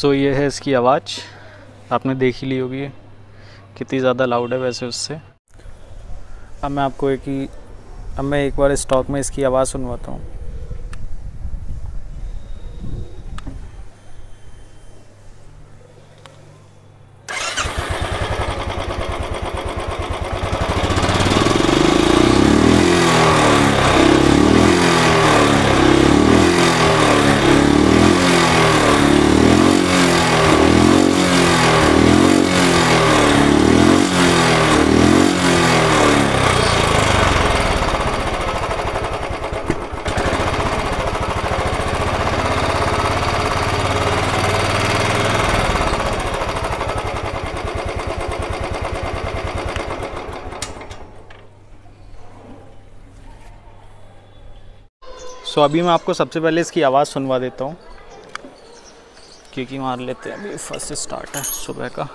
सो ये है इसकी आवाज़। आपने देख ली होगी कितनी ज़्यादा लाउड है वैसे उससे। अब मैं आपको एक ही अब मैं एक बार स्टॉक में इसकी आवाज़ सुनवाता हूँ। सो अभी मैं आपको सबसे पहले इसकी आवाज़ सुनवा देता हूँ, क्योंकि मार लेते हैं। अभी फ़र्स्ट स्टार्ट है सुबह का।